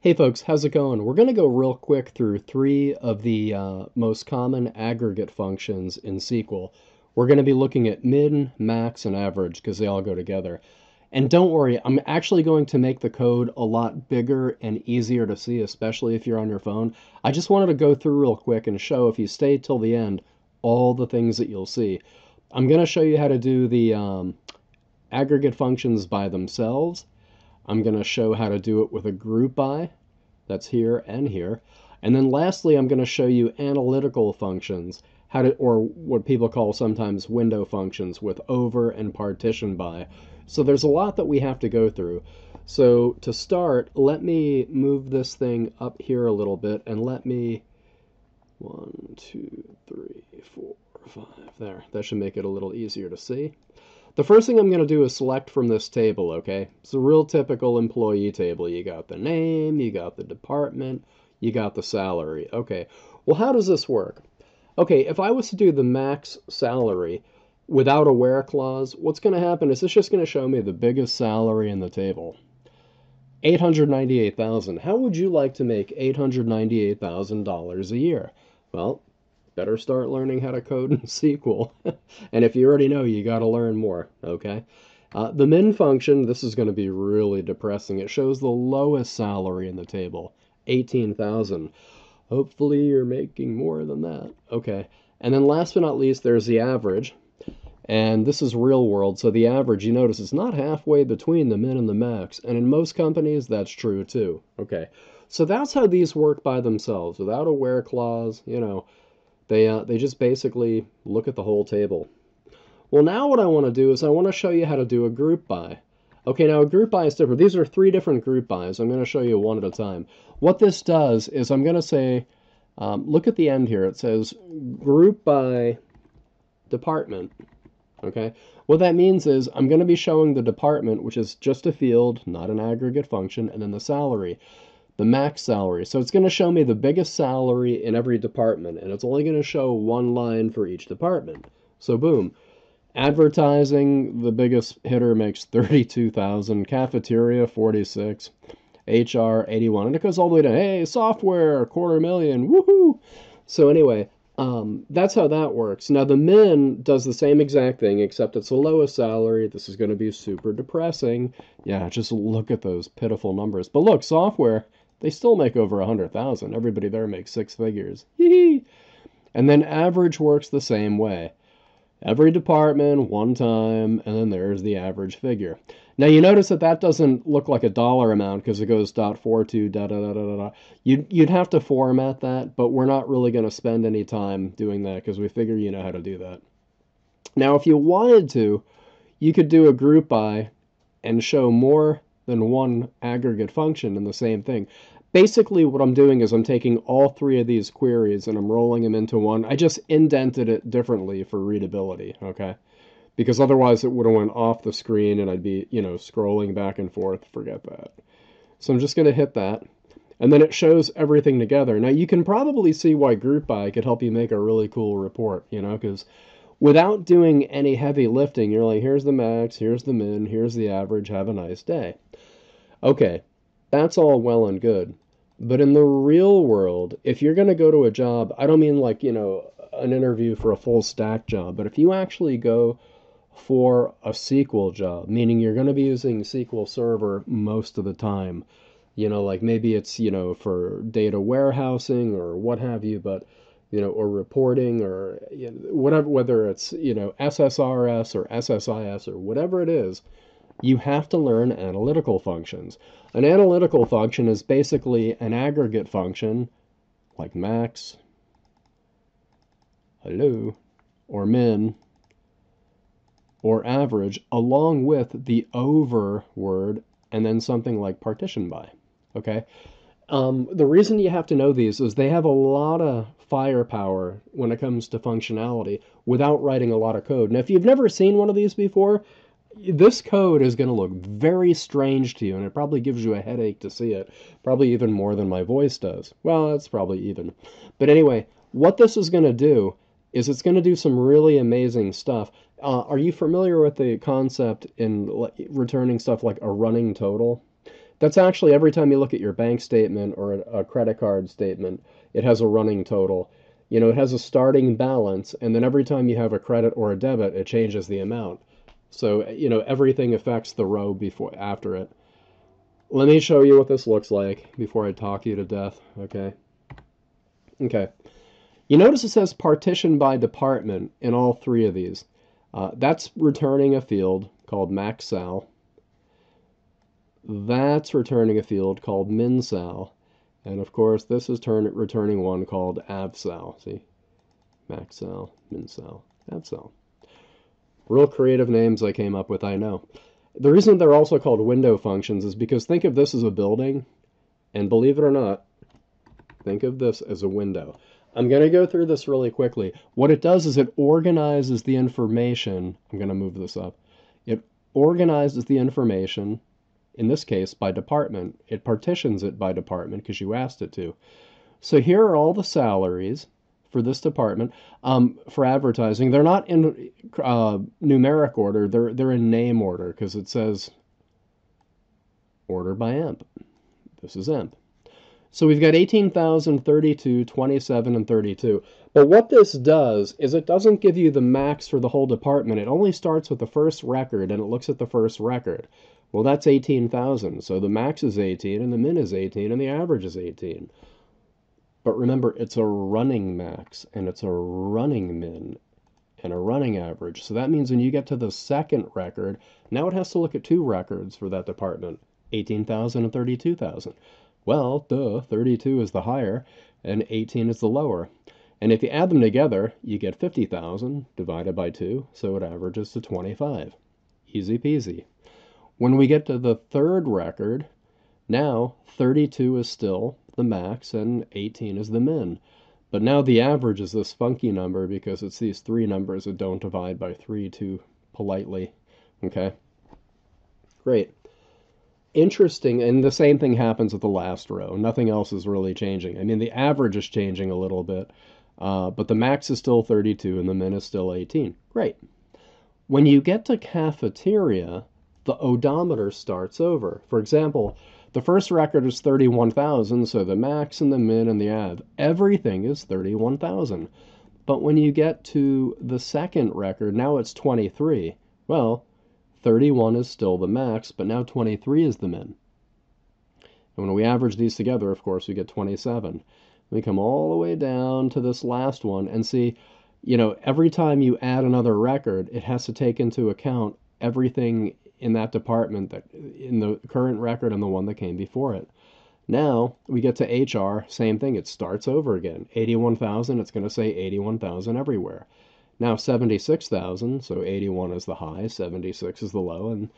Hey folks, how's it going? We're going to go real quick through three of the uh, most common aggregate functions in SQL. We're going to be looking at min, max, and average because they all go together. And don't worry, I'm actually going to make the code a lot bigger and easier to see, especially if you're on your phone. I just wanted to go through real quick and show, if you stay till the end, all the things that you'll see. I'm going to show you how to do the um, aggregate functions by themselves. I'm going to show how to do it with a group by, that's here and here. And then lastly, I'm going to show you analytical functions, how to, or what people call sometimes window functions with over and partition by. So there's a lot that we have to go through. So to start, let me move this thing up here a little bit and let me, one, two, three, four, five, there. That should make it a little easier to see. The first thing I'm going to do is select from this table, okay? It's a real typical employee table. You got the name, you got the department, you got the salary. Okay, well, how does this work? Okay, if I was to do the max salary, without a where clause, what's going to happen is it's just going to show me the biggest salary in the table. 898,000. How would you like to make $898,000 a year? Well, better start learning how to code in SQL. and if you already know, you got to learn more, okay? Uh, the min function, this is going to be really depressing. It shows the lowest salary in the table, 18,000. Hopefully you're making more than that. Okay. And then last but not least, there's the average. And this is real world, so the average, you notice, is not halfway between the min and the max. And in most companies, that's true too. Okay, so that's how these work by themselves, without a where clause, you know. They, uh, they just basically look at the whole table. Well, now what I want to do is I want to show you how to do a group by. Okay, now a group by is different. These are three different group bys. I'm going to show you one at a time. What this does is I'm going to say, um, look at the end here. It says group by department. Okay, what that means is I'm going to be showing the department, which is just a field, not an aggregate function, and then the salary, the max salary. So it's going to show me the biggest salary in every department, and it's only going to show one line for each department. So boom. Advertising, the biggest hitter makes 32,000, cafeteria 46, HR 81, and it goes all the way to hey, software, quarter million, woohoo. So anyway, um, that's how that works. Now, the min does the same exact thing, except it's the lowest salary. This is going to be super depressing. Yeah, just look at those pitiful numbers. But look, software, they still make over a 100,000. Everybody there makes six figures. Yee And then average works the same way. Every department, one time, and then there's the average figure. Now you notice that that doesn't look like a dollar amount because it goes dot four two da da da da da. You'd you'd have to format that, but we're not really going to spend any time doing that because we figure you know how to do that. Now, if you wanted to, you could do a group by and show more than one aggregate function in the same thing. Basically, what I'm doing is I'm taking all three of these queries and I'm rolling them into one. I just indented it differently for readability, okay? because otherwise it would have went off the screen and I'd be, you know, scrolling back and forth. Forget that. So I'm just going to hit that. And then it shows everything together. Now you can probably see why group by could help you make a really cool report, you know, because without doing any heavy lifting, you're like, here's the max, here's the min, here's the average, have a nice day. Okay, that's all well and good. But in the real world, if you're going to go to a job, I don't mean like, you know, an interview for a full stack job, but if you actually go for a SQL job, meaning you're going to be using SQL Server most of the time. You know, like maybe it's, you know, for data warehousing or what have you, but, you know, or reporting or you know, whatever, whether it's, you know, SSRS or SSIS or whatever it is, you have to learn analytical functions. An analytical function is basically an aggregate function like max, hello, or min, or average along with the over word and then something like partition by. Okay? Um, the reason you have to know these is they have a lot of firepower when it comes to functionality without writing a lot of code. Now, if you've never seen one of these before, this code is going to look very strange to you, and it probably gives you a headache to see it. Probably even more than my voice does. Well, that's probably even. But anyway, what this is going to do is it's going to do some really amazing stuff. Uh, are you familiar with the concept in returning stuff like a running total? That's actually every time you look at your bank statement or a, a credit card statement, it has a running total. You know, it has a starting balance, and then every time you have a credit or a debit, it changes the amount. So, you know, everything affects the row before after it. Let me show you what this looks like before I talk you to death, okay? Okay. You notice it says partition by department in all three of these. Uh, that's returning a field called maxsal. That's returning a field called minsal. And of course, this is turn, returning one called avsal. See? Maxsal, minsal, avsal. Real creative names I came up with, I know. The reason they're also called window functions is because think of this as a building, and believe it or not, think of this as a window. I'm going to go through this really quickly. What it does is it organizes the information. I'm going to move this up. It organizes the information, in this case by department. It partitions it by department because you asked it to. So here are all the salaries for this department um, for advertising. They're not in uh, numeric order. They're they're in name order because it says order by EMP. This is EMP. So we've got 18,000, 32, 27, and 32. But what this does is it doesn't give you the max for the whole department. It only starts with the first record and it looks at the first record. Well, that's 18,000. So the max is 18 and the min is 18 and the average is 18. But remember, it's a running max and it's a running min and a running average. So that means when you get to the second record, now it has to look at two records for that department 18,000 and 32,000. Well, duh, 32 is the higher and 18 is the lower. And if you add them together, you get 50,000 divided by 2, so it averages to 25. Easy peasy. When we get to the third record, now 32 is still the max and 18 is the min. But now the average is this funky number because it's these three numbers that don't divide by 3 too politely. Okay? Great interesting, and the same thing happens with the last row. Nothing else is really changing. I mean, the average is changing a little bit, uh, but the max is still 32 and the min is still 18. Great. When you get to cafeteria, the odometer starts over. For example, the first record is 31,000, so the max and the min and the av, everything is 31,000. But when you get to the second record, now it's 23. Well, 31 is still the max, but now 23 is the min. And when we average these together, of course, we get 27. We come all the way down to this last one and see, you know, every time you add another record, it has to take into account everything in that department that in the current record and the one that came before it. Now we get to HR, same thing. It starts over again. 81,000, it's going to say 81,000 everywhere. Now 76,000, so 81 is the high, 76 is the low, and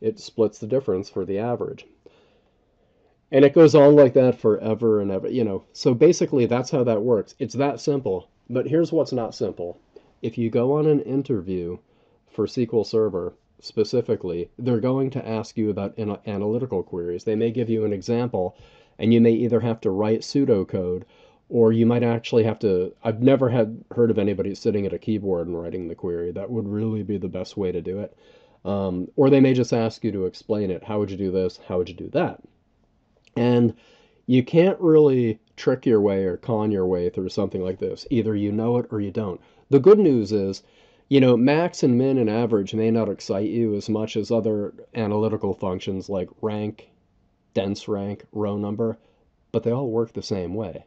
it splits the difference for the average. And it goes on like that forever and ever, you know. So basically, that's how that works. It's that simple. But here's what's not simple. If you go on an interview for SQL Server specifically, they're going to ask you about analytical queries. They may give you an example, and you may either have to write pseudocode or you might actually have to i've never had heard of anybody sitting at a keyboard and writing the query. That would really be the best way to do it. Um, or they may just ask you to explain it. How would you do this? How would you do that? And you can't really trick your way or con your way through something like this. Either you know it or you don't. The good news is you know max and min and average may not excite you as much as other analytical functions like rank dense rank row number but they all work the same way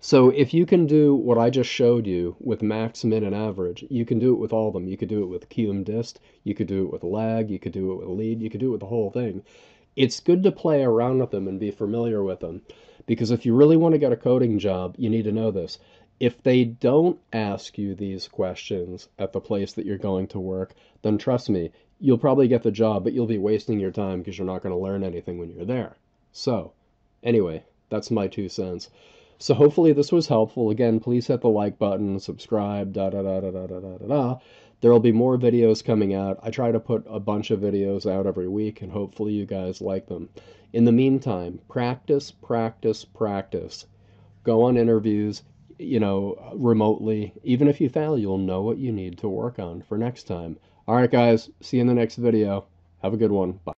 so if you can do what I just showed you with max, min, and average, you can do it with all of them. You could do it with cum dist, you could do it with lag, you could do it with lead, you could do it with the whole thing. It's good to play around with them and be familiar with them because if you really want to get a coding job, you need to know this. If they don't ask you these questions at the place that you're going to work, then trust me, you'll probably get the job, but you'll be wasting your time because you're not going to learn anything when you're there. So, anyway, that's my two cents. So hopefully this was helpful. Again, please hit the like button, subscribe, da da da da da da da da. There will be more videos coming out. I try to put a bunch of videos out every week, and hopefully you guys like them. In the meantime, practice, practice, practice. Go on interviews, you know, remotely. Even if you fail, you'll know what you need to work on for next time. All right, guys. See you in the next video. Have a good one. Bye.